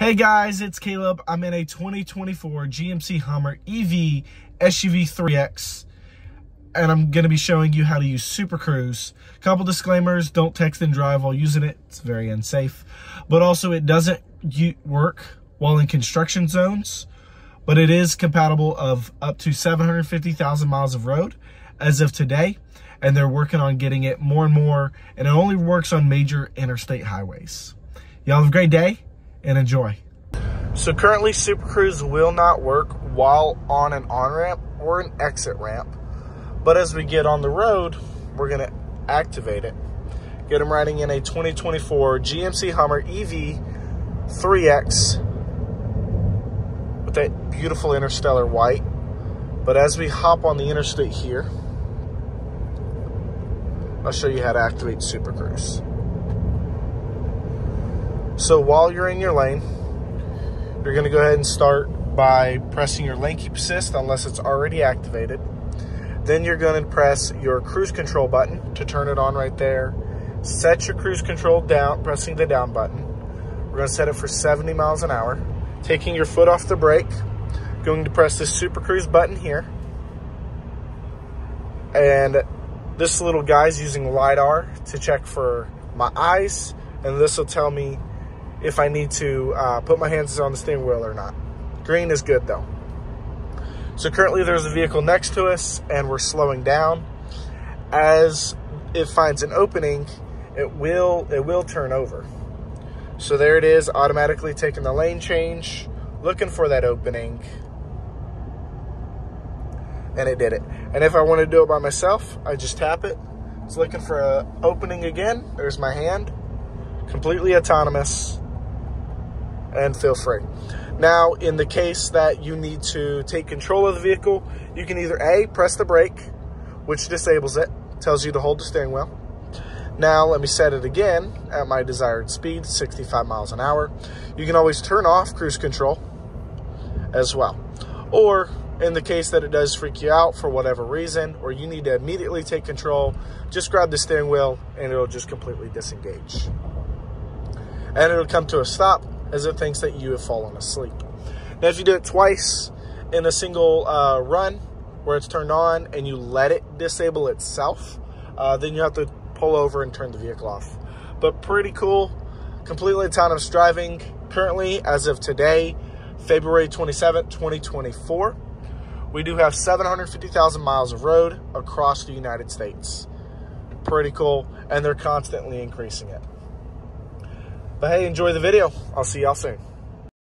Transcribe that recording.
Hey guys, it's Caleb. I'm in a 2024 GMC Hummer EV SUV 3X and I'm going to be showing you how to use Super Cruise. Couple disclaimers, don't text and drive while using it. It's very unsafe. But also it doesn't work while in construction zones, but it is compatible of up to 750,000 miles of road as of today. And they're working on getting it more and more, and it only works on major interstate highways. Y'all have a great day and enjoy. So currently Super Cruise will not work while on an on-ramp or an exit ramp. But as we get on the road, we're gonna activate it. Get them riding in a 2024 GMC Hummer EV 3X with that beautiful interstellar white. But as we hop on the interstate here, I'll show you how to activate Super Cruise. So while you're in your lane, you're gonna go ahead and start by pressing your lane keep assist unless it's already activated. Then you're gonna press your cruise control button to turn it on right there. Set your cruise control down, pressing the down button. We're gonna set it for 70 miles an hour. Taking your foot off the brake, going to press this super cruise button here. And this little guy's using LiDAR to check for my eyes, and this will tell me if I need to uh, put my hands on the steering wheel or not. Green is good though. So currently there's a vehicle next to us and we're slowing down. As it finds an opening, it will, it will turn over. So there it is, automatically taking the lane change, looking for that opening. And it did it. And if I want to do it by myself, I just tap it. It's looking for an opening again. There's my hand. Completely autonomous and feel free. Now, in the case that you need to take control of the vehicle, you can either A, press the brake, which disables it, tells you to hold the steering wheel. Now, let me set it again at my desired speed, 65 miles an hour. You can always turn off cruise control as well. Or, in the case that it does freak you out for whatever reason, or you need to immediately take control, just grab the steering wheel and it'll just completely disengage. And it'll come to a stop as it thinks that you have fallen asleep. Now, if you do it twice in a single uh, run where it's turned on and you let it disable itself, uh, then you have to pull over and turn the vehicle off. But pretty cool, completely autonomous driving. Currently, as of today, February 27, 2024, we do have 750,000 miles of road across the United States. Pretty cool, and they're constantly increasing it. But hey, enjoy the video. I'll see y'all soon.